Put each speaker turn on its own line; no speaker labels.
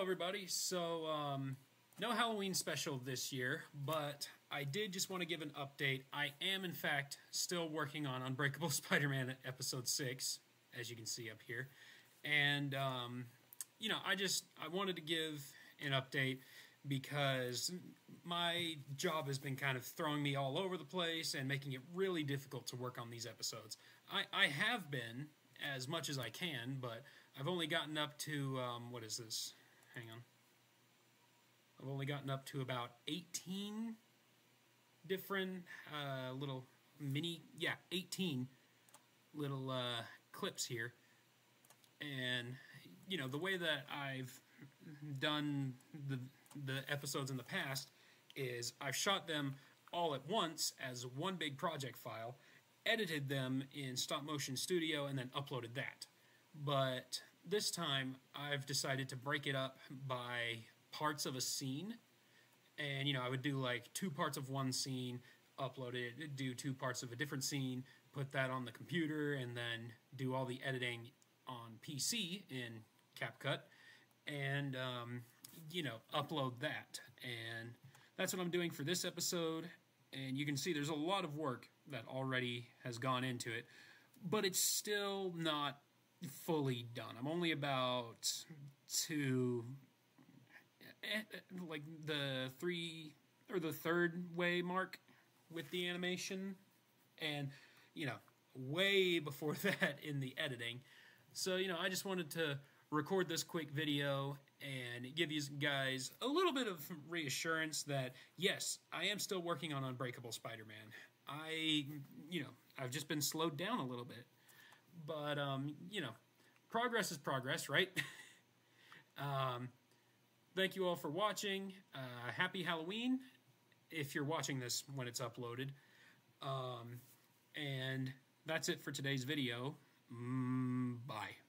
Hello, everybody. So, um, no Halloween special this year, but I did just want to give an update. I am, in fact, still working on Unbreakable Spider Man episode 6, as you can see up here. And, um, you know, I just I wanted to give an update because my job has been kind of throwing me all over the place and making it really difficult to work on these episodes. I, I have been as much as I can, but I've only gotten up to, um, what is this? Hang on. I've only gotten up to about 18 different uh, little mini, yeah, 18 little uh, clips here. And, you know, the way that I've done the, the episodes in the past is I've shot them all at once as one big project file, edited them in stop motion studio, and then uploaded that. But this time I've decided to break it up by parts of a scene. And, you know, I would do like two parts of one scene, upload it, do two parts of a different scene, put that on the computer, and then do all the editing on PC in CapCut, and, um, you know, upload that. And that's what I'm doing for this episode. And you can see there's a lot of work that already has gone into it, but it's still not fully done. I'm only about two, eh, eh, like the three or the third way mark with the animation, and you know, way before that in the editing. So you know, I just wanted to record this quick video and give you guys a little bit of reassurance that yes, I am still working on Unbreakable Spider-Man. I, you know, I've just been slowed down a little bit. But, um, you know, progress is progress, right? um, thank you all for watching. Uh, happy Halloween if you're watching this when it's uploaded. Um, and that's it for today's video. Mm, bye.